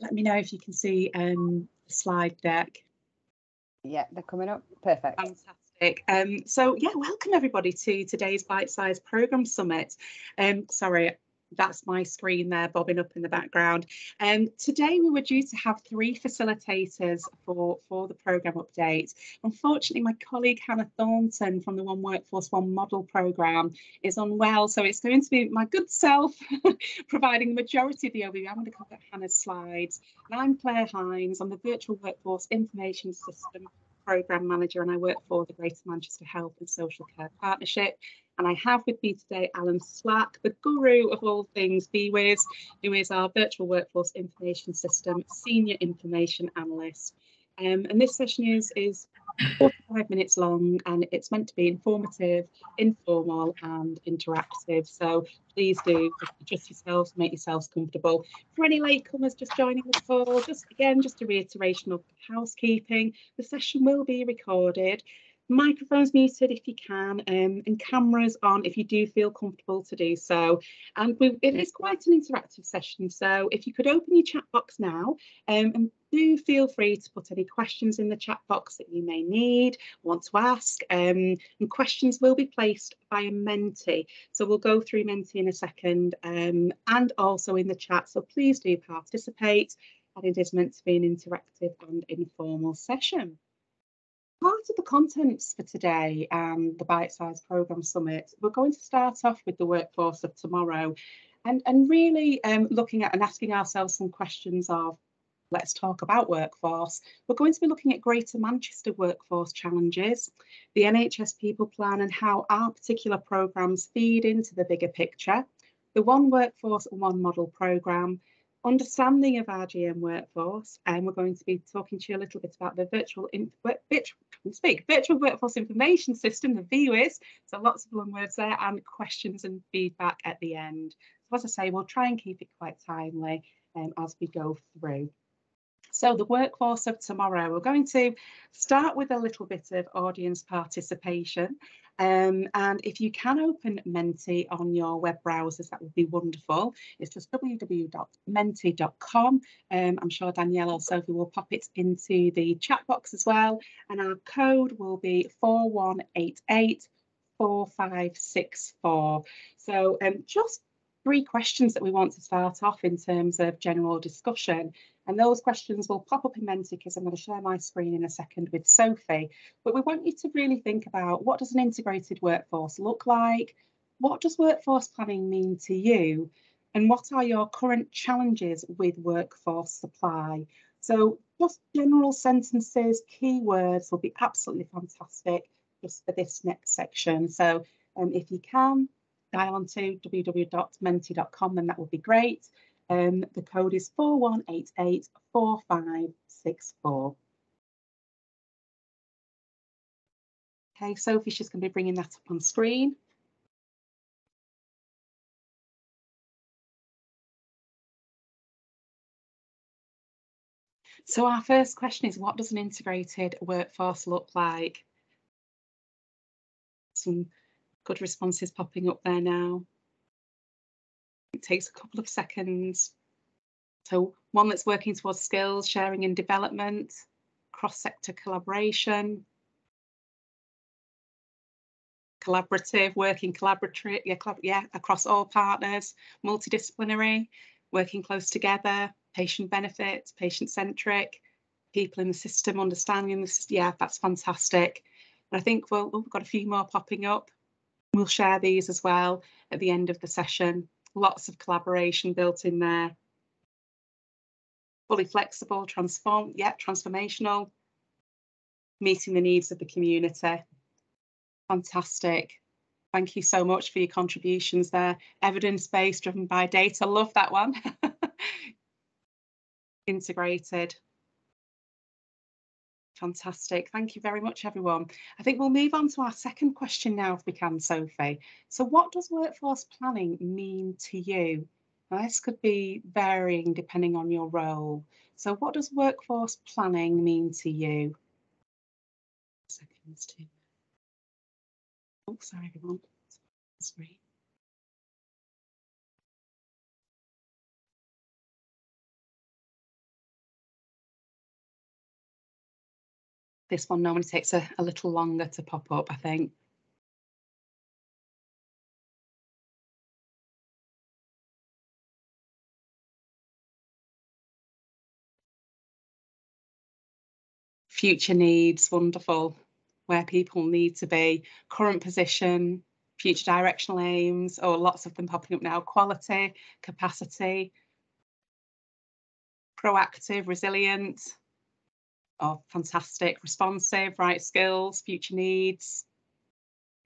let me know if you can see um, the slide deck. Yeah, they're coming up. Perfect. Fantastic. Um, so yeah, welcome everybody to today's Bite Size Programme Summit. Um, sorry, that's my screen there bobbing up in the background. Um, today we were due to have three facilitators for, for the programme update. Unfortunately, my colleague Hannah Thornton from the One Workforce One Model programme is unwell, so it's going to be my good self providing the majority of the overview. I'm going to cover Hannah's slides. And I'm Claire Hines, I'm the Virtual Workforce Information System Programme Manager and I work for the Greater Manchester Health and Social Care Partnership. And I have with me today Alan Slack, the guru of all things VWIS, who is our Virtual Workforce Information System Senior Information Analyst. Um, and this session is, is 45 minutes long and it's meant to be informative, informal and interactive. So please do adjust yourselves, make yourselves comfortable. For any latecomers just joining the call, just again, just a reiteration of housekeeping. The session will be recorded microphones muted if you can um, and cameras on if you do feel comfortable to do so. And we, it is quite an interactive session so if you could open your chat box now um, and do feel free to put any questions in the chat box that you may need want to ask um, and questions will be placed by a Menti so we'll go through Menti in a second um, and also in the chat so please do participate. And it is meant to be an interactive and informal session part of the contents for today and the Bite Size Programme Summit, we're going to start off with the workforce of tomorrow and, and really um, looking at and asking ourselves some questions of let's talk about workforce. We're going to be looking at Greater Manchester workforce challenges, the NHS People Plan and how our particular programmes feed into the bigger picture, the One Workforce One Model programme, understanding of our GM workforce, and we're going to be talking to you a little bit about the virtual, in, virtual speak, virtual workforce information system, the VWIS. So lots of long words there, and questions and feedback at the end. So as I say, we'll try and keep it quite timely um, as we go through. So the workforce of tomorrow, we're going to start with a little bit of audience participation. Um, and if you can open Menti on your web browsers, that would be wonderful. It's just www.menti.com. Um, I'm sure Danielle or Sophie will pop it into the chat box as well. And our code will be 4188 4564. So um, just three questions that we want to start off in terms of general discussion. And those questions will pop up in Menti because I'm going to share my screen in a second with Sophie. But we want you to really think about what does an integrated workforce look like? What does workforce planning mean to you? And what are your current challenges with workforce supply? So just general sentences, keywords will be absolutely fantastic just for this next section. So um, if you can, dial onto www.menti.com, then that would be great. Um, the code is 41884564. Okay, Sophie's just going to be bringing that up on screen. So our first question is, what does an integrated workforce look like? Some good responses popping up there now. It takes a couple of seconds. So one that's working towards skills, sharing and development, cross-sector collaboration, collaborative, working collaborative, yeah, collab yeah, across all partners, multidisciplinary, working close together, patient benefits, patient-centric, people in the system understanding this. Yeah, that's fantastic. And I think well, oh, we've got a few more popping up. We'll share these as well at the end of the session. Lots of collaboration built in there. Fully flexible, transform, yeah, transformational, meeting the needs of the community. Fantastic. Thank you so much for your contributions there. Evidence-based, driven by data. Love that one. Integrated. Fantastic. Thank you very much, everyone. I think we'll move on to our second question now, if we can, Sophie. So what does workforce planning mean to you? Now, this could be varying depending on your role. So what does workforce planning mean to you? Seconds to... Oh, sorry, everyone. Sorry. This one normally takes a, a little longer to pop up, I think. Future needs, wonderful. Where people need to be, current position, future directional aims, or lots of them popping up now, quality, capacity, proactive, resilient, oh, fantastic, responsive, right skills, future needs,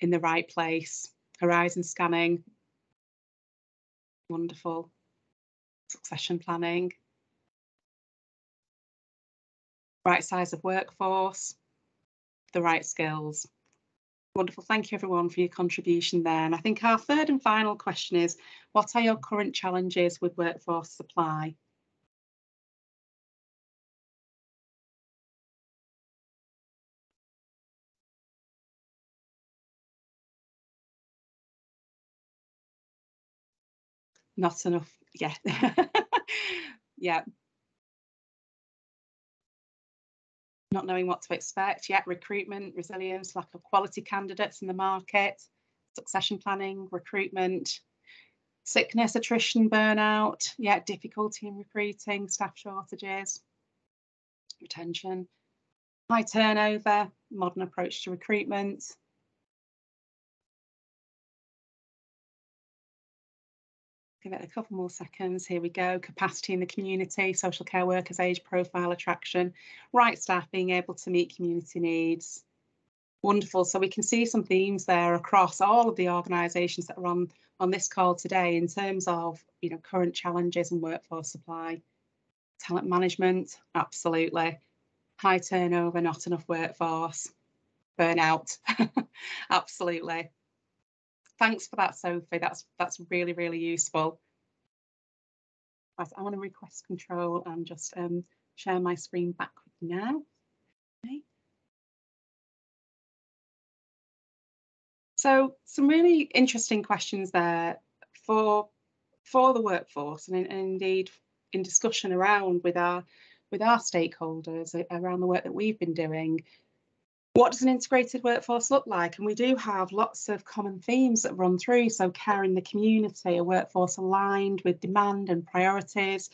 in the right place, horizon scanning, wonderful, succession planning, right size of workforce, the right skills. Wonderful. Thank you everyone for your contribution there. And I think our third and final question is, what are your current challenges with workforce supply? Not enough, yeah. yeah, not knowing what to expect yet. Recruitment resilience lack of quality candidates in the market succession planning recruitment sickness attrition burnout yeah, difficulty in recruiting staff shortages retention high turnover modern approach to recruitment Give it a couple more seconds. Here we go. Capacity in the community, social care workers, age profile, attraction, right staff being able to meet community needs. Wonderful. So we can see some themes there across all of the organisations that are on, on this call today in terms of you know current challenges and workforce supply. Talent management, absolutely. High turnover, not enough workforce. Burnout, absolutely thanks for that, Sophie. That's that's really, really useful. Right, I want to request control and just um, share my screen back with you now. Okay. So some really interesting questions there for for the workforce and, and indeed in discussion around with our with our stakeholders around the work that we've been doing what does an integrated workforce look like? And we do have lots of common themes that run through. So care in the community, a workforce aligned with demand and priorities,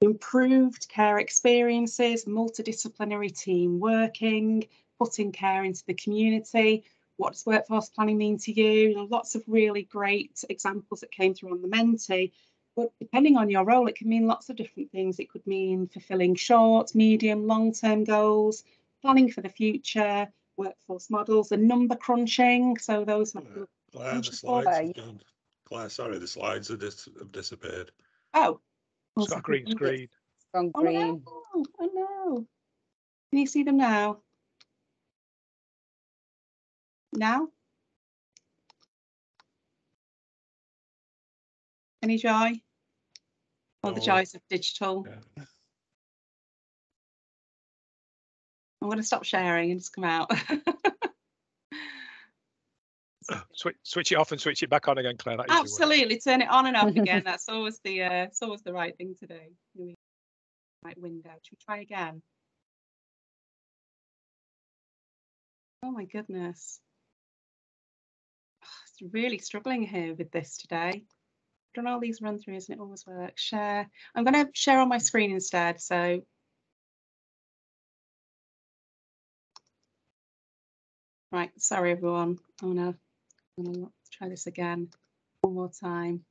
improved care experiences, multidisciplinary team working, putting care into the community. What does workforce planning mean to you? you know, lots of really great examples that came through on the Menti. But depending on your role, it can mean lots of different things. It could mean fulfilling short, medium, long-term goals, planning for the future, workforce models, and number crunching. So those have Uh, Claire, the slides have gone. Claire, sorry, the slides have, dis- have disappeared. Oh, It's got green screen. Gone oh green. no, oh no. Can you see them now? Now? Any joy? Or the joys of digital? Yeah. I'm going to stop sharing and just come out. Switch, switch it off and switch it back on again, Claire. Works. Absolutely, turn it on and off again. That's always the uh, it's always the right thing to do. Right window. Should we try again? Oh my goodness. It's really struggling here with this today. I've Done all these run throughs and it always works. Share. I'm going to share on my screen instead. So right, sorry everyone. I'm gonna, I'm gonna try this again one more time.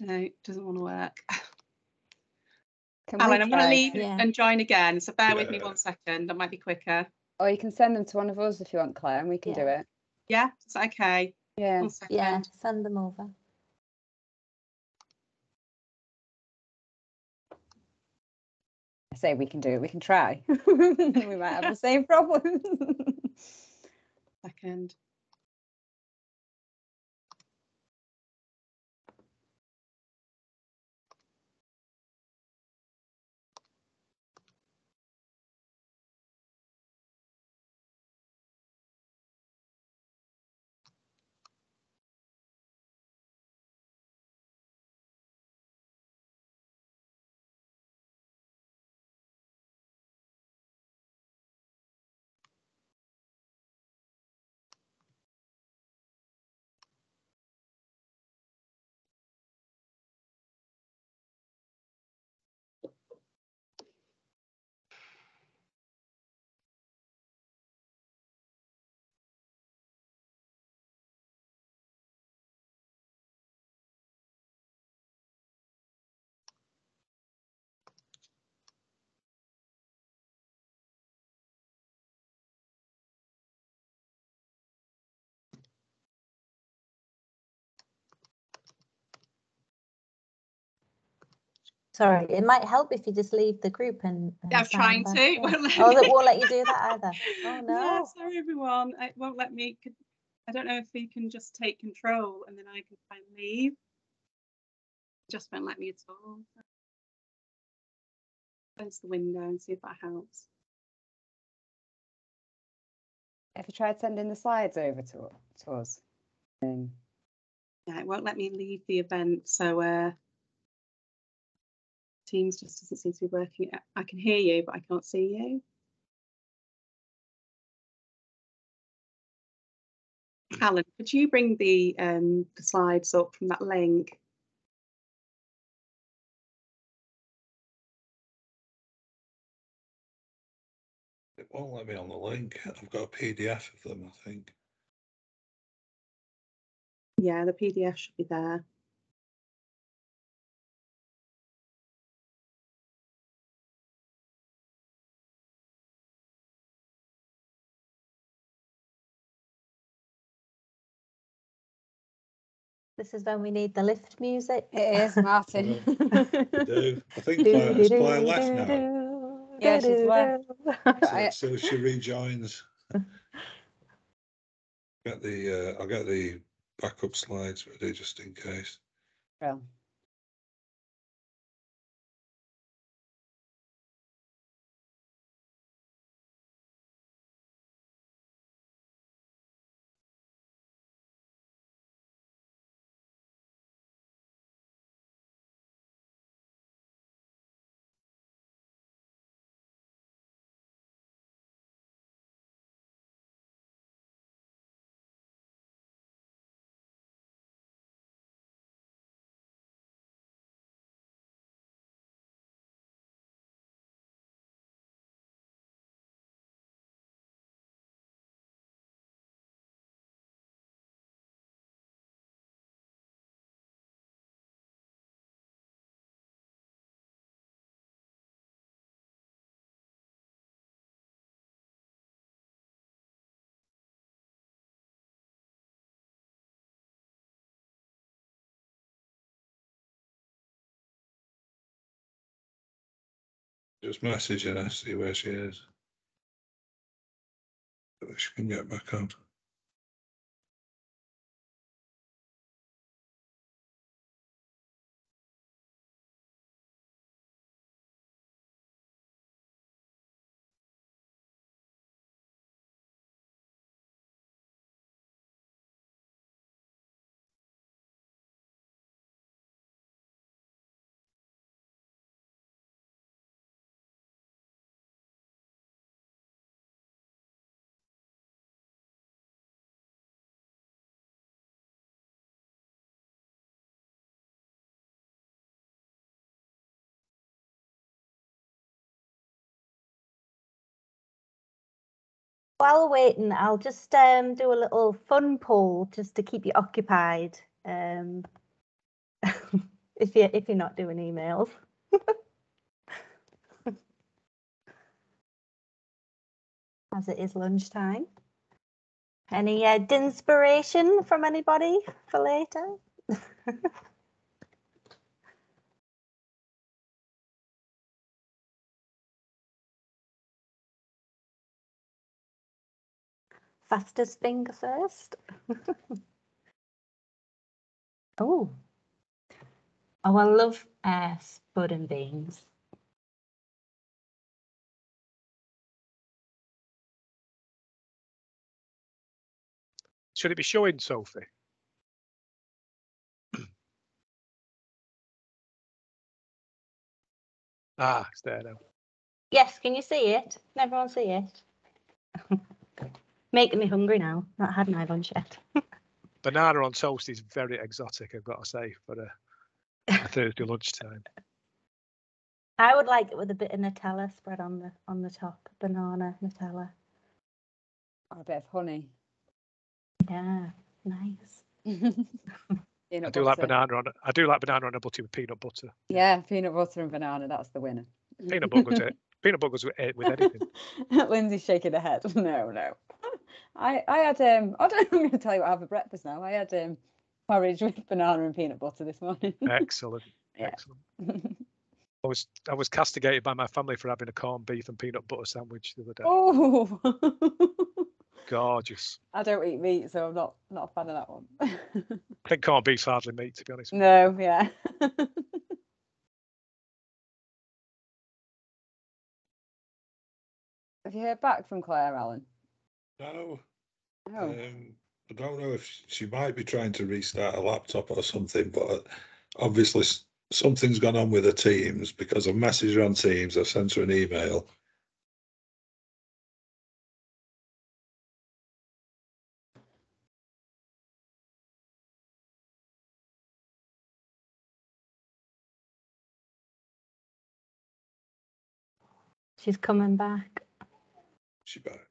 No, it doesn't want to work. Can Alan, I'm going to leave Yeah. and join again. So bear with me one second. That might be quicker. Or you can send them to one of us if you want, Claire, and we can do it. Yeah, is that okay? Yeah. One second. Yeah, send them over. Say we can do it. We can try. we might have the same problem. Second. Sorry, it might help if you just leave the group and. and I'm trying back to. in. Won't let Oh, that won't let you do that either. Oh Yeah, no. sorry everyone. It won't let me. I don't know if we can just take control and then I can try and leave. It just won't let me at all. Close the window and see if that helps. Have you tried sending the slides over to, to us? Um, Yeah, it won't let me leave the event. So uh, Teams just doesn't seem to be working. I- can hear you, but I can't see you. Alan, could you bring the um, the slides up from that link? It won't let me on the link. I've got a PDF of them, I think. Yeah, the PDF should be there. This is when we need the lift music. It is, Martin. Do, I think Claire, has Claire left now? Yeah, she's left. So, so she rejoins. Get the, uh, I'll get the backup slides ready just in case. Well, Just messaging her, see where she is. She can get back on. While waiting, I'll just um, do a little fun poll just to keep you occupied. Um, if you if you're not doing emails. As it is lunchtime. Any uh, inspiration from anybody for later? Fastest finger first. oh. Oh, I love uh, spud and beans. Should it be showing, Sophie? ah, it's there now. Yes, can you see it? Can everyone see it? Making me hungry now. Not had my lunch yet. Banana on toast is very exotic, I've got to say, for a, a Thursday lunchtime. I would like it with a bit of Nutella spread on the on the top. Banana Nutella. or a bit of honey. Yeah, nice. I Peanut do like butter. banana on. I do like banana on a butty with peanut butter. Yeah, peanut butter and banana. That's the winner. Peanut butter it. Peanut butter with, eh, with anything. Lindsay's shaking her head. No, no. I I had um. I don't. Know, I'm going to tell you what I have for breakfast now. I had um porridge with banana and peanut butter this morning. Excellent. Yeah. Excellent. I was I was castigated by my family for having a corned beef and peanut butter sandwich the other day. Oh, Gorgeous. I don't eat meat, so I'm not not a fan of that one. I think corned beef's hardly meat, to be honest. with you. no, yeah. Have you heard back from Claire Allen? No, Oh, um, I don't know if she might be trying to restart a laptop or something, but obviously something's gone on with her Teams because I've messaged her on Teams, I've sent her an email. She's coming back. She back.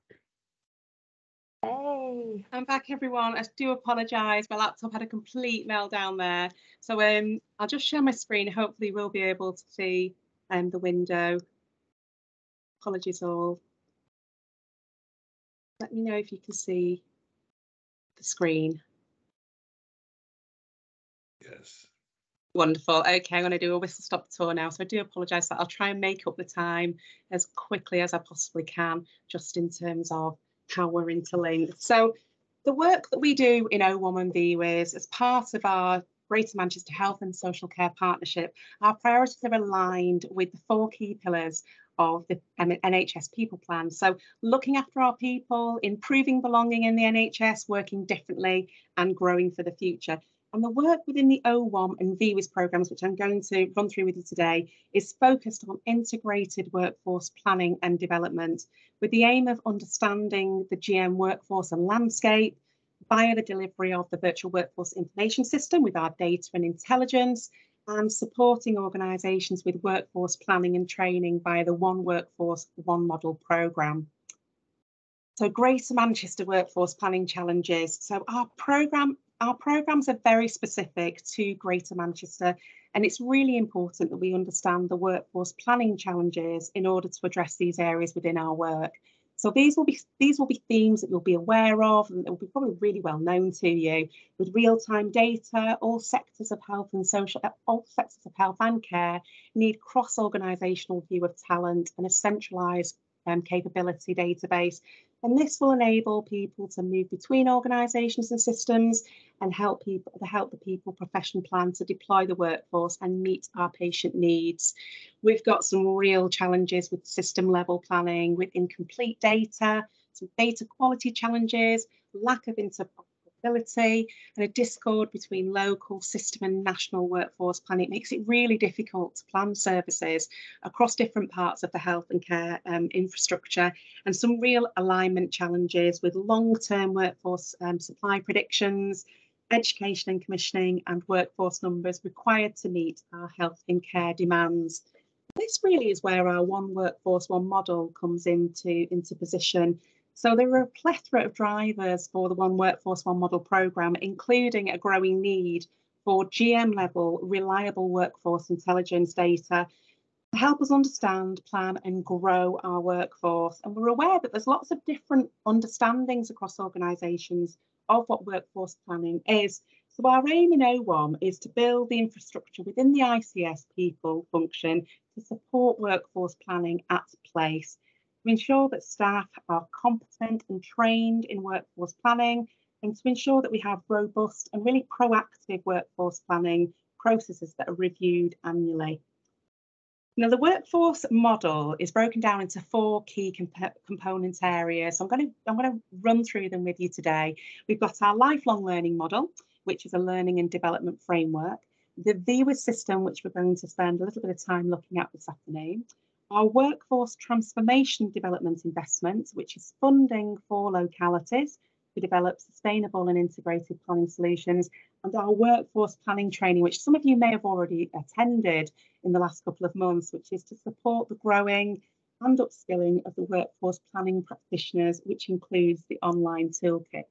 Hey. I'm back, everyone. I do apologise. My laptop had a complete meltdown there. So um, I'll just share my screen. Hopefully, we'll be able to see um, the window. Apologies all. Let me know if you can see the screen. Yes. Wonderful. Okay, I'm going to do a whistle stop tour now. So I do apologise that I'll try and make up the time as quickly as I possibly can, just in terms of how we're interlinked. So the work that we do in OWOM is as part of our Greater Manchester Health and Social Care Partnership, our priorities are aligned with the four key pillars of the NHS People Plan. So looking after our people, improving belonging in the NHS, working differently and growing for the future. And the work within the OWOM and VWIS programs, which I'm going to run through with you today, is focused on integrated workforce planning and development with the aim of understanding the GM workforce and landscape via the delivery of the virtual workforce information system with our data and intelligence and supporting organisations with workforce planning and training via the One Workforce, One Model programme. So Greater Manchester Workforce Planning Challenges. So our programme our programs are very specific to Greater Manchester, and it's really important that we understand the workforce planning challenges in order to address these areas within our work. So these will be these will be themes that you'll be aware of and that will be probably really well known to you with real-time data, all sectors of health and social all sectors of health and care need cross-organisational view of talent and a centralised um, capability database and this will enable people to move between organisations and systems and help people help the people profession plan to deploy the workforce and meet our patient needs. We've got some real challenges with system level planning, with incomplete data, some data quality challenges, lack of interoperability, and a discord between local system and national workforce planning. It makes it really difficult to plan services across different parts of the health and care um, infrastructure and some real alignment challenges with long-term workforce um, supply predictions, education and commissioning and workforce numbers required to meet our health and care demands. This really is where our one workforce, one model comes into, into position. So there are a plethora of drivers for the One Workforce, One Model programme, including a growing need for GM level reliable workforce intelligence data to help us understand, plan and grow our workforce. And we're aware that there's lots of different understandings across organisations of what workforce planning is. So our aim in OWOM is to build the infrastructure within the ICS people function to support workforce planning at place, to ensure that staff are competent and trained in workforce planning, and to ensure that we have robust and really proactive workforce planning processes that are reviewed annually. Now, the workforce model is broken down into four key comp component areas. So I'm going, to, I'm going to run through them with you today. We've got our lifelong learning model, which is a learning and development framework, the VWIS system, which we're going to spend a little bit of time looking at this afternoon, our workforce transformation development investment, which is funding for localities to develop sustainable and integrated planning solutions, and our workforce planning training, which some of you may have already attended in the last couple of months, which is to support the growing and upskilling of the workforce planning practitioners, which includes the online toolkit.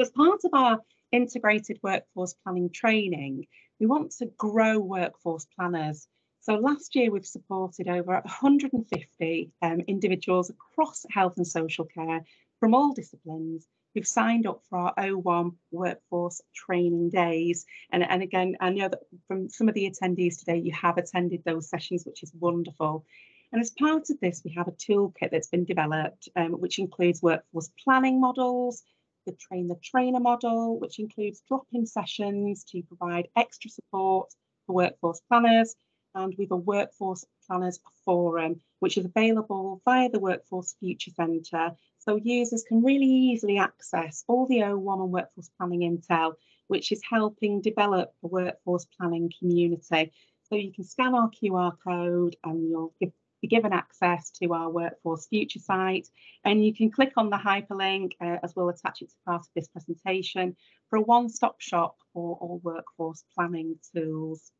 As part of our integrated workforce planning training, we want to grow workforce planners. So last year we've supported over 150 um, individuals across health and social care from all disciplines who've signed up for our OWOM workforce training days. And, and again, I know that from some of the attendees today, you have attended those sessions, which is wonderful. And as part of this, we have a toolkit that's been developed, um, which includes workforce planning models, the train the trainer model, which includes drop-in sessions to provide extra support for workforce planners, and we've a workforce planners forum, which is available via the Workforce Future Centre. So users can really easily access all the OWOM and workforce planning intel, which is helping develop the workforce planning community. So you can scan our QR code and you'll be given access to our Workforce Future site and you can click on the hyperlink uh, as we'll attach it to part of this presentation for a one-stop shop for all workforce planning tools.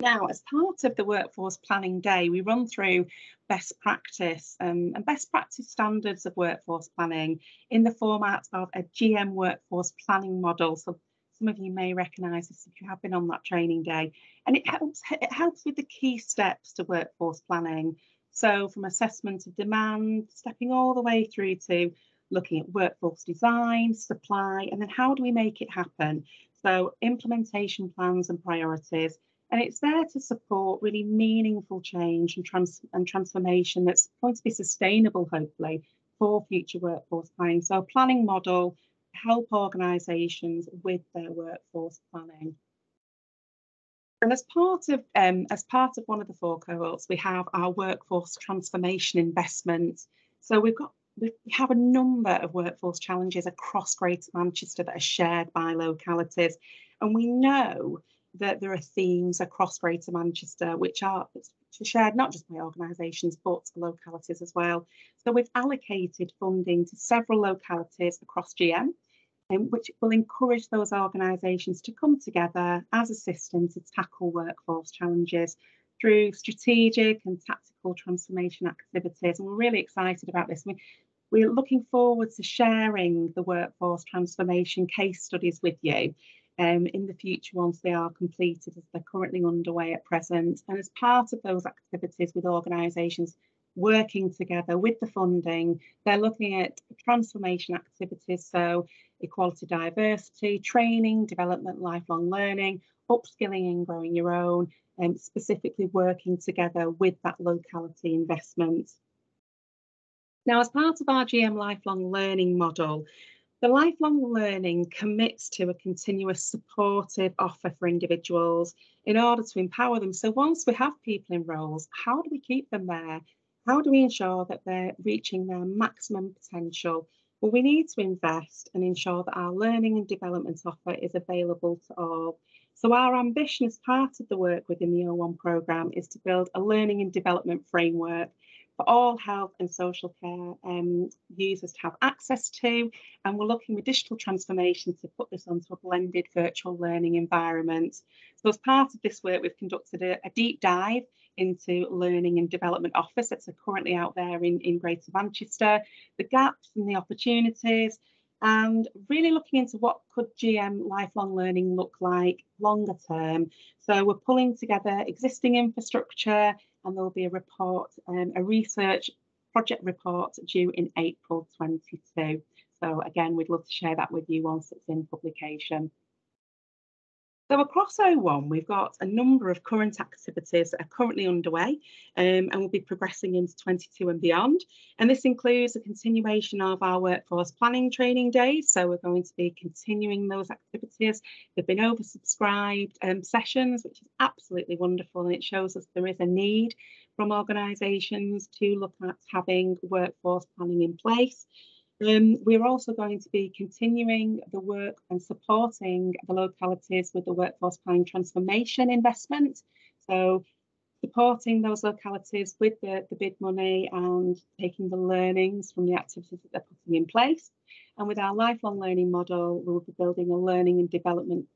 Now, as part of the Workforce Planning Day, we run through best practice um, and best practice standards of workforce planning in the format of a GM workforce planning model. So some of you may recognise this if you have been on that training day. And it helps, it helps with the key steps to workforce planning. So from assessment of demand, stepping all the way through to looking at workforce design, supply, and then how do we make it happen? So implementation plans and priorities. And it's there to support really meaningful change and, trans and transformation that's going to be sustainable, hopefully, for future workforce planning. So planning model help organisations with their workforce planning. And as part of um, as part of one of the four cohorts, we have our workforce transformation investment. So we've got we have a number of workforce challenges across Greater Manchester that are shared by localities, and we know that there are themes across Greater Manchester which are shared not just by organisations but localities as well. So we've allocated funding to several localities across GM, um, which will encourage those organisations to come together as a system to tackle workforce challenges through strategic and tactical transformation activities. And we're really excited about this. We, we're looking forward to sharing the workforce transformation case studies with you um, in the future once they are completed as they're currently underway at present. And as part of those activities with organisations working together with the funding, they're looking at transformation activities, so equality, diversity, training, development, lifelong learning, upskilling and growing your own, and specifically working together with that locality investment. Now, as part of our GM lifelong learning model, the lifelong learning commits to a continuous supportive offer for individuals in order to empower them. So once we have people in roles, how do we keep them there? How do we ensure that they're reaching their maximum potential? Well, we need to invest and ensure that our learning and development offer is available to all. So our ambition as part of the work within the OWOM programme is to build a learning and development framework for all health and social care um, users to have access to. And we're looking with digital transformation to put this onto a blended virtual learning environment. So as part of this work, we've conducted a, a deep dive into learning and development office that's currently out there in, in Greater Manchester, the gaps and the opportunities, and really looking into what could GM lifelong learning look like longer term. So we're pulling together existing infrastructure and there will be a report, um, a research project report due in April 22. So again, we'd love to share that with you once it's in publication. So across OWOM, we've got a number of current activities that are currently underway um, and will be progressing into 22 and beyond. And this includes a continuation of our workforce planning training days. So we're going to be continuing those activities. They've been oversubscribed um, sessions, which is absolutely wonderful. And it shows us there is a need from organisations to look at having workforce planning in place. Um, we're also going to be continuing the work and supporting the localities with the workforce planning transformation investment. So supporting those localities with the, the bid money and taking the learnings from the activities that they're putting in place. And with our lifelong learning model, we'll be building a learning and development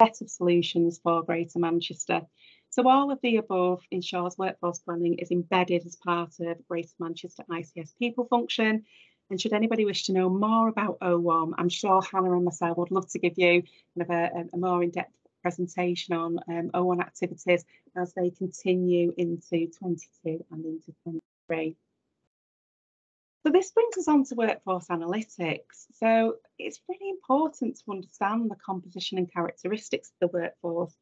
set of solutions for Greater Manchester. So all of the above ensures workforce planning is embedded as part of Greater Manchester ICS people function and should anybody wish to know more about OWOM, I'm sure Hannah and myself would love to give you kind of a, a more in-depth presentation on um, OWOM activities as they continue into 22 and into 23. So this brings us on to workforce analytics. So it's really important to understand the composition and characteristics of the workforce.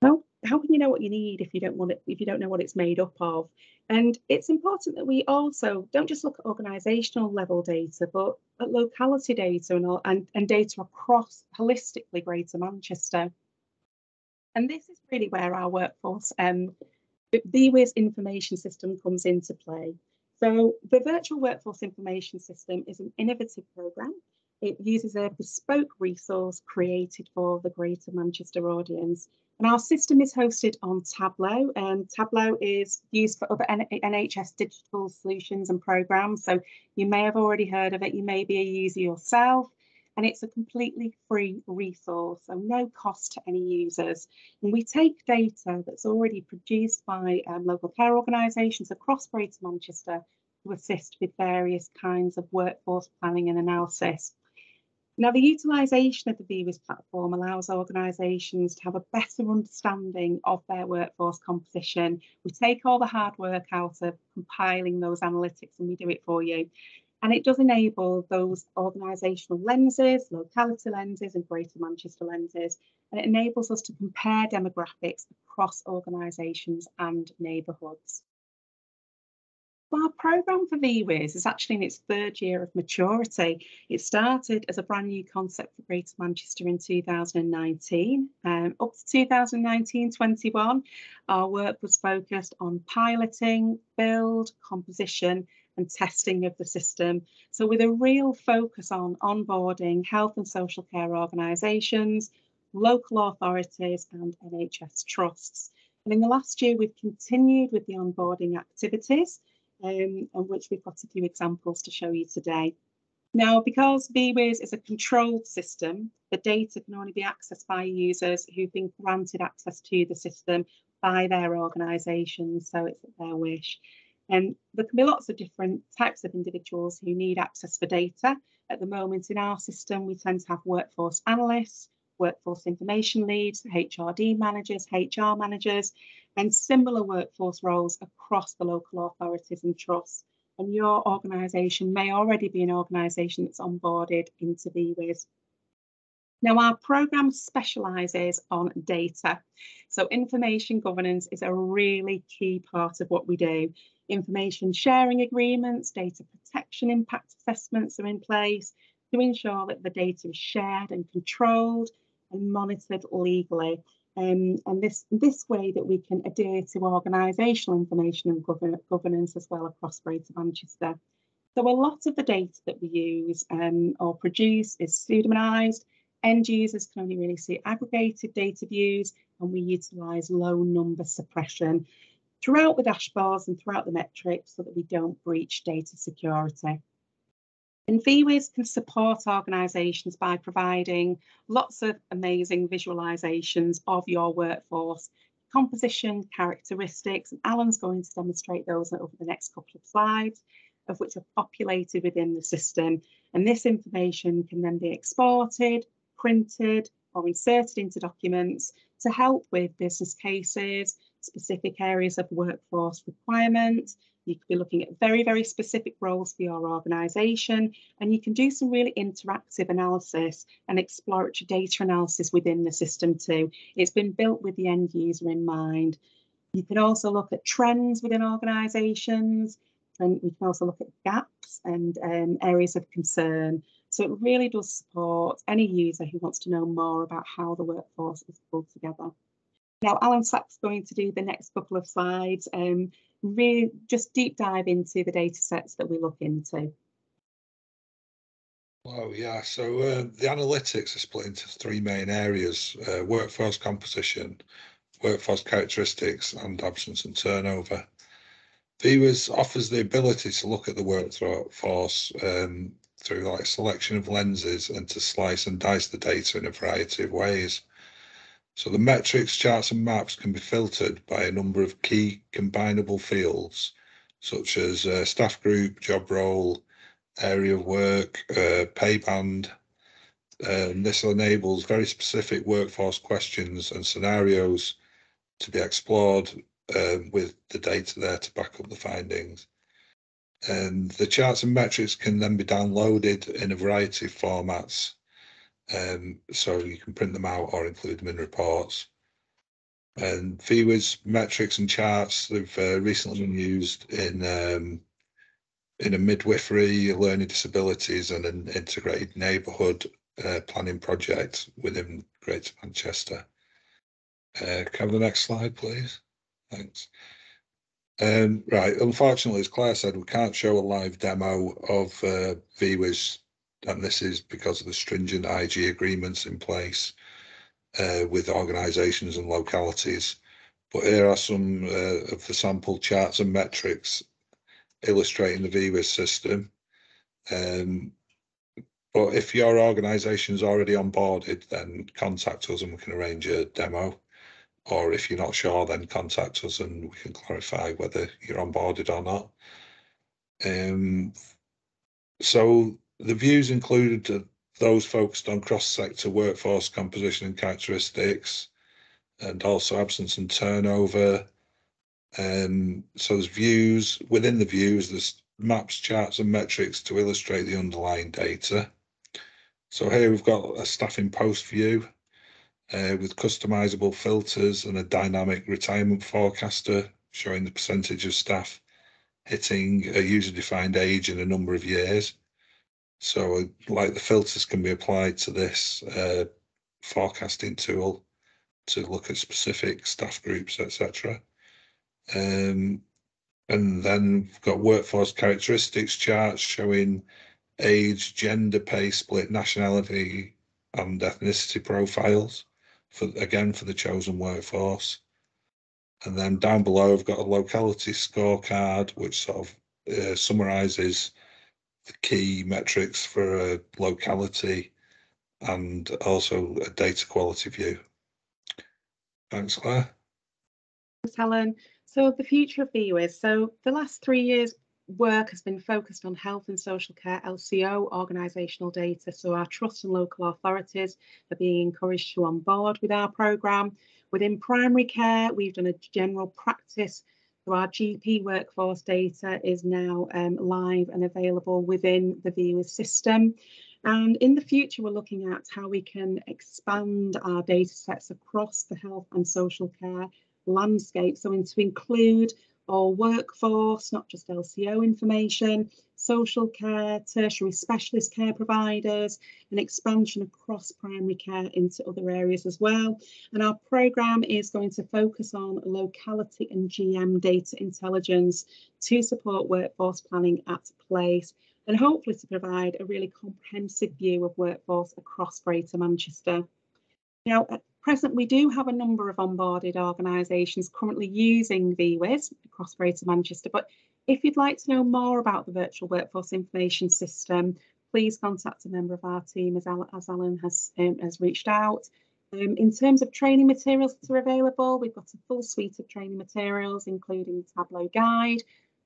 Well, how can you know what you need if you don't want it if you don't know what it's made up of? And it's important that we also don't just look at organisational level data, but at locality data and, and, and data across holistically Greater Manchester. And this is really where our workforce um, VWIS information system comes into play. So the Virtual Workforce Information System is an innovative programme. It uses a bespoke resource created for the Greater Manchester audience. And our system is hosted on Tableau, and Tableau is used for other NHS digital solutions and programs. So you may have already heard of it, you may be a user yourself, and it's a completely free resource, so no cost to any users. And we take data that's already produced by um, local care organisations across Greater Manchester to assist with various kinds of workforce planning and analysis. Now, the utilisation of the VWIS platform allows organisations to have a better understanding of their workforce composition. We take all the hard work out of compiling those analytics and we do it for you. And it does enable those organisational lenses, locality lenses, and Greater Manchester lenses. And it enables us to compare demographics across organisations and neighbourhoods. Our programme for VWIS is actually in its third year of maturity. It started as a brand new concept for Greater Manchester in 2019. Um, up to 2019-21, our work was focused on piloting, build, composition, and testing of the system. So with a real focus on onboarding health and social care organisations, local authorities and NHS trusts. And in the last year, we've continued with the onboarding activities, um, on which we've got a few examples to show you today. Now, because VWIS is a controlled system, the data can only be accessed by users who've been granted access to the system by their organisations, so it's at their wish. And there can be lots of different types of individuals who need access for data. At the moment in our system, we tend to have workforce analysts, workforce information leads, HRD managers, HR managers, and similar workforce roles across the local authorities and trusts. And your organisation may already be an organisation that's onboarded into VWIS. Now, our programme specialises on data. So, information governance is a really key part of what we do. Information sharing agreements, data protection impact assessments are in place to ensure that the data is shared and controlled and monitored legally. Um, and this, this way that we can adhere to organisational information and govern governance as well across Greater Manchester. So a lot of the data that we use um, or produce is pseudonymised End users can only really see aggregated data views and we utilise low number suppression throughout the dashboards and throughout the metrics so that we don't breach data security. And VWIS can support organisations by providing lots of amazing visualisations of your workforce, composition, characteristics, and Alan's going to demonstrate those over the next couple of slides, of which are populated within the system. And this information can then be exported, printed or inserted into documents to help with business cases, specific areas of workforce requirement. You could be looking at very, very specific roles for your organisation, and you can do some really interactive analysis and exploratory data analysis within the system too. It's been built with the end user in mind. You can also look at trends within organisations, and we can also look at gaps and um, areas of concern. So it really does support any user who wants to know more about how the workforce is pulled together. Now, Alan Slack's going to do the next couple of slides um, really just deep dive into the data sets that we look into. Oh yeah, so uh, the analytics are split into three main areas, uh, workforce composition, workforce characteristics and absence and turnover. VWIS offers the ability to look at the workforce um, through like selection of lenses and to slice and dice the data in a variety of ways. So the metrics, charts and maps can be filtered by a number of key combinable fields, such as uh, staff group, job role, area of work, uh, pay band. Um, this enables very specific workforce questions and scenarios to be explored uh, with the data there to back up the findings. And the charts and metrics can then be downloaded in a variety of formats. Um, so you can print them out or include them in reports. And VWIS metrics and charts, they've uh, recently been used in um, in a midwifery, learning disabilities and an integrated neighbourhood uh, planning project within Greater Manchester. Uh, can the next slide, please? Thanks. Um, right, unfortunately, as Claire said, we can't show a live demo of uh, and this is because of the stringent IG agreements in place uh, with organisations and localities. But here are some uh, of the sample charts and metrics illustrating the VWIS system. Um, but if your organisation is already onboarded, then contact us and we can arrange a demo. Or if you're not sure, then contact us and we can clarify whether you're onboarded or not. Um, so the views included those focused on cross-sector workforce composition and characteristics, and also absence and turnover. Um, so there's views within the views, there's maps, charts, and metrics to illustrate the underlying data. So here we've got a staffing post view uh, with customizable filters and a dynamic retirement forecaster showing the percentage of staff hitting a user-defined age in a number of years. So like the filters can be applied to this uh, forecasting tool to look at specific staff groups, etc. Um, and then we've got workforce characteristics charts showing age, gender pay split, nationality and ethnicity profiles for again for the chosen workforce. And then down below, I've got a locality scorecard, which sort of uh, summarizes the key metrics for a locality and also a data quality view. Thanks, Claire. Thanks, Helen. So the future of VWIS. So the last three years work has been focused on health and social care LCO organisational data. So our trust and local authorities are being encouraged to on board with our programme. Within primary care, we've done a general practice so our GP workforce data is now um, live and available within the VWIS system. And in the future, we're looking at how we can expand our data sets across the health and social care landscape. So in, to include all workforce, not just LCO information, social care, tertiary specialist care providers, and expansion across primary care into other areas as well. And our programme is going to focus on locality and GM data intelligence to support workforce planning at place and hopefully to provide a really comprehensive view of workforce across Greater Manchester. Now, at present, we do have a number of onboarded organisations currently using VWIS across Greater Manchester, but if you'd like to know more about the Virtual Workforce Information System, please contact a member of our team as, as Alan has, um, has reached out. Um, in terms of training materials that are available, we've got a full suite of training materials, including the Tableau guide,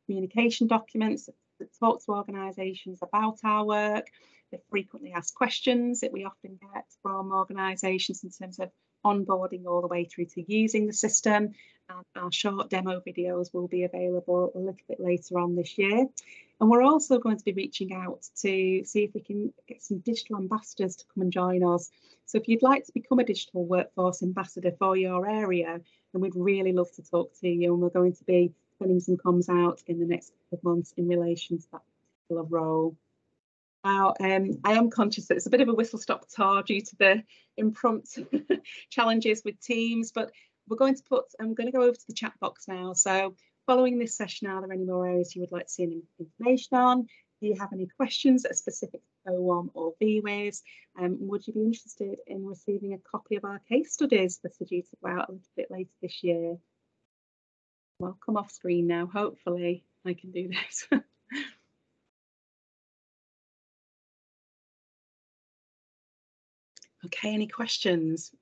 communication documents that talk to organisations about our work, the frequently asked questions that we often get from organisations in terms of onboarding all the way through to using the system. And our short demo videos will be available a little bit later on this year. And we're also going to be reaching out to see if we can get some digital ambassadors to come and join us. So if you'd like to become a digital workforce ambassador for your area, then we'd really love to talk to you. And we're going to be sending some comms out in the next couple of months in relation to that particular role. Um, I am conscious that it's a bit of a whistle stop tour due to the impromptu challenges with Teams, but we're going to put, I'm going to go over to the chat box now. So following this session, are there any more areas you would like to see any information on? Do you have any questions are specific to OWOM or VWIS? Um, would you be interested in receiving a copy of our case studies that are due to go out a little bit later this year? Well, come off screen now, hopefully I can do this. Okay, any questions?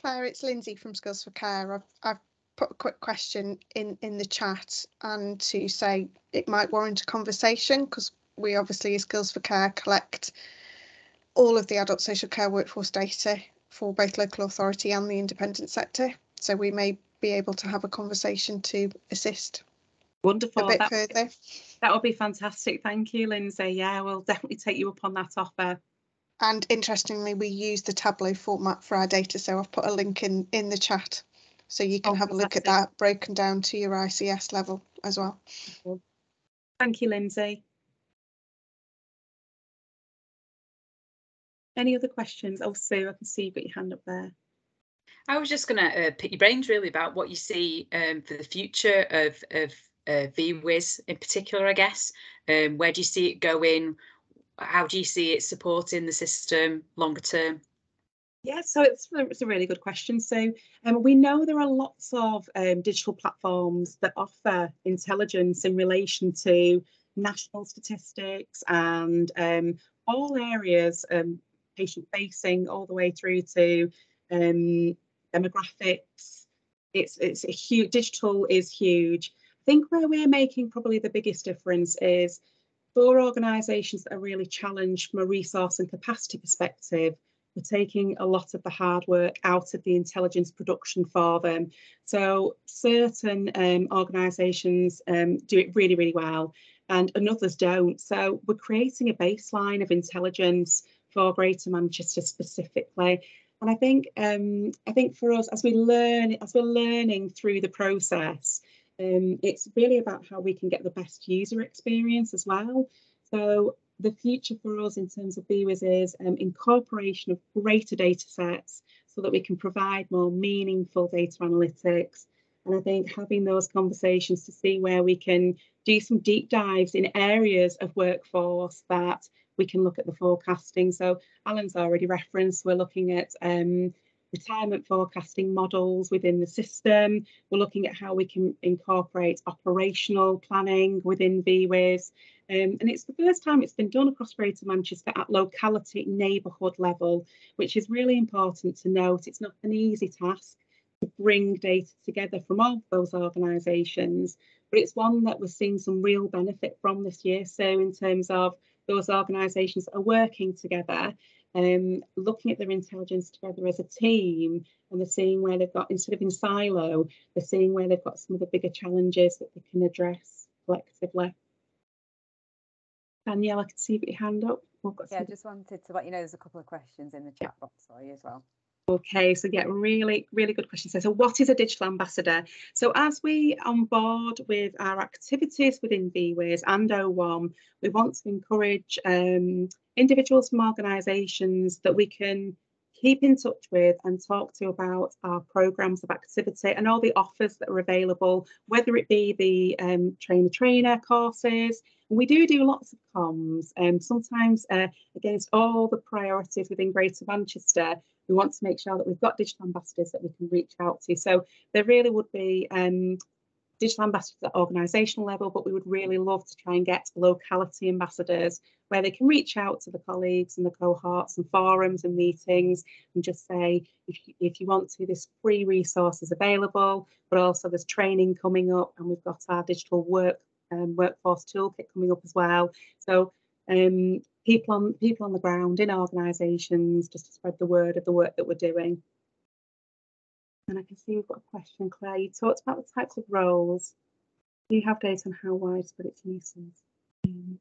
Claire, it's Lindsay from Skills for Care. I've, I've put a quick question in, in the chat and to say it might warrant a conversation because we obviously, as Skills for Care, collect all of the adult social care workforce data for both local authority and the independent sector. So we may be able to have a conversation to assist a Wonderful. bit That, further. that would be fantastic. Thank you, Lindsay. Yeah, we'll definitely take you up on that offer. And interestingly, we use the Tableau format for our data. So I've put a link in, in the chat. So you can Oh, have a look at that broken down to your ICS level as well. Thank you, Lindsay. Any other questions? Oh, Sue, I can see you've got your hand up there. I was just going to uh, pick your brains really about what you see um, for the future of of uh, VWIS in particular, I guess. Um, where do you see it going? How do you see it supporting the system longer term? Yeah, so it's a, it's a really good question. So um, we know there are lots of um, digital platforms that offer intelligence in relation to national statistics and um, all areas, um, patient facing, all the way through to um, demographics. It's it's a huge digital is huge. I think where we're making probably the biggest difference is for organisations that are really challenged from a resource and capacity perspective we're taking a lot of the hard work out of the intelligence production for them. So certain um, organisations um, do it really, really well, and, and others don't. So we're creating a baseline of intelligence for Greater Manchester specifically. And I think um, I think for us, as we learn, as we're learning through the process, um, it's really about how we can get the best user experience as well. So the future for us in terms of VWIS is um, incorporation of greater data sets so that we can provide more meaningful data analytics. And I think having those conversations to see where we can do some deep dives in areas of workforce that we can look at the forecasting. So Alan's already referenced, we're looking at um, retirement forecasting models within the system. We're looking at how we can incorporate operational planning within VWIS. Um, and it's the first time it's been done across Greater Manchester at locality neighbourhood level, which is really important to note. It's not an easy task to bring data together from all those organisations, but it's one that we're seeing some real benefit from this year. So in terms of those organisations that are working together, um, looking at their intelligence together as a team, and they're seeing where they've got, instead of in silo, they're seeing where they've got some of the bigger challenges that they can address collectively. Danielle, I can see your hand up. Yeah, some- just wanted to let you know there's a couple of questions in the chat box for you as well. Okay, so yeah, really, really good question. So, what is a digital ambassador? So as we onboard with our activities within VWIS and OWOM, we want to encourage um, individuals from organisations that we can keep in touch with and talk to about our programmes of activity and all the offers that are available, whether it be the um, trainer trainer courses. We do do lots of comms, and sometimes uh, against all the priorities within Greater Manchester, we want to make sure that we've got digital ambassadors that we can reach out to. So there really would be um, digital ambassadors at organisational level, but we would really love to try and get locality ambassadors where they can reach out to the colleagues and the cohorts and forums and meetings and just say, if you, if you want to, this free resource is available, but also there's training coming up and we've got our digital work um, workforce toolkit coming up as well. So um, people on people on the ground in organisations just to spread the word of the work that we're doing. And I can see we've got a question, Claire. You talked about the types of roles. Do you have data on how widespread its use is? Um,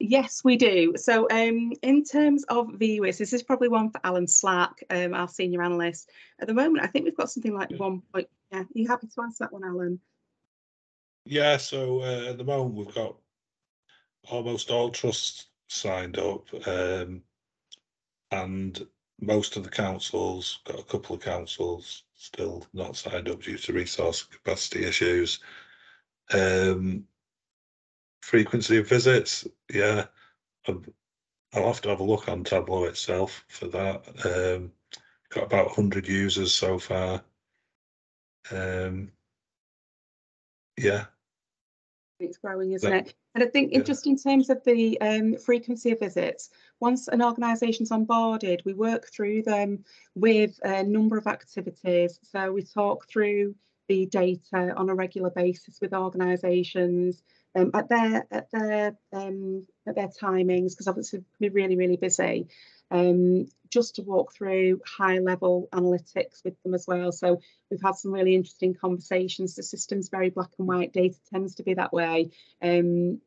yes, we do. So um, in terms of VWIS, this is probably one for Alan Slack, um, our senior analyst. At the moment, I think we've got something like one point. Yeah, are you happy to answer that one, Alan? Yeah, so uh, at the moment we've got almost all trusts signed up, um, and most of the councils, got a couple of councils still not signed up due to resource capacity issues. Um, frequency of visits, yeah, I'll I'll have to have a look on Tableau itself for that. Um, got about hundred users so far. Um, yeah, It's growing, isn't Yeah. it? And I think Yeah. just in terms of the um, frequency of visits, once an organisation's onboarded, we work through them with a number of activities. So we talk through the data on a regular basis with organisations um, at their at their um, at their timings because obviously we're really really busy. Um, just to walk through high level analytics with them as well. So we've had some really interesting conversations. The system's very black and white, data tends to be that way. Um,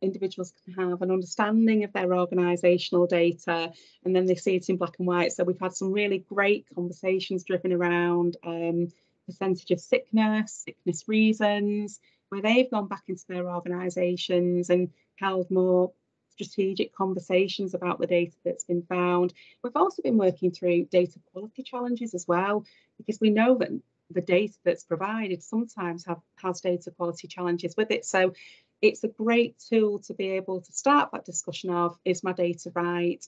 individuals can have an understanding of their organisational data and then they see it in black and white. So we've had some really great conversations driven around um, percentage of sickness, sickness reasons, where they've gone back into their organisations and held more strategic conversations about the data that's been found. We've also been working through data quality challenges as well, because we know that the data that's provided sometimes have has data quality challenges with it. So it's a great tool to be able to start that discussion of is my data right?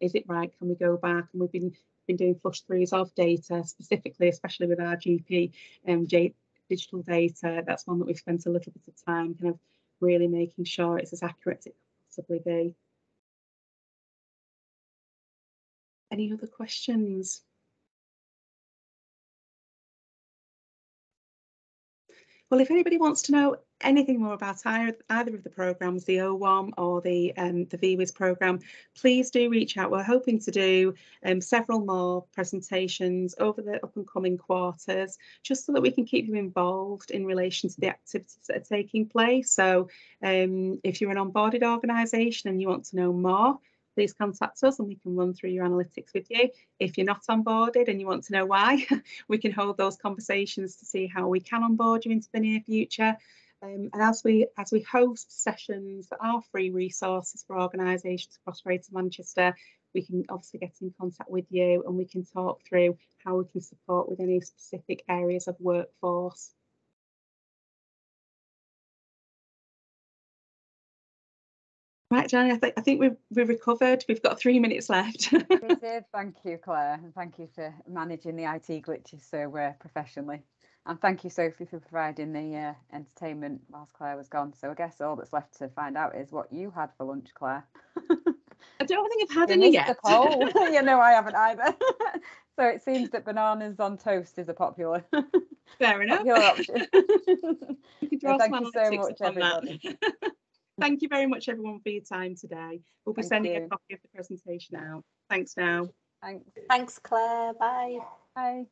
Is it right? Can we go back? And we've been been doing flush throughs of data specifically, especially with our GP and um, digital data. That's one that we've spent a little bit of time kind of really making sure it's as accurate as it possibly be. Any other questions? Well, if anybody wants to know anything more about either, of the programs, the OWOM or the um, the VWIS program, please do reach out. We're hoping to do um, several more presentations over the up and coming quarters, just so that we can keep you involved in relation to the activities that are taking place. So um, if you're an onboarded organisation and you want to know more, please contact us and we can run through your analytics with you. If you're not onboarded and you want to know why, we can hold those conversations to see how we can onboard you into the near future. Um, and as we as we host sessions that are free resources for organisations across Greater Manchester, we can obviously get in contact with you and we can talk through how we can support with any specific areas of workforce. Right, Jenny, I think I think we've we've recovered. We've got three minutes left. we did. Thank you, Claire, and thank you for managing the IT glitches so uh, professionally. And thank you, Sophie, for providing the uh, entertainment whilst Claire was gone. So I guess all that's left to find out is what you had for lunch, Claire. I don't think I've had any yet. The poll. you know, I haven't either. so it seems that bananas on toast is a popular, Fair enough. popular option. We So thank you so much, upon everybody. Thank you very much, everyone, for your time today. We'll be Thank sending you. a copy of the presentation out. Thanks now. Thanks. Thanks, Claire. Bye. Bye.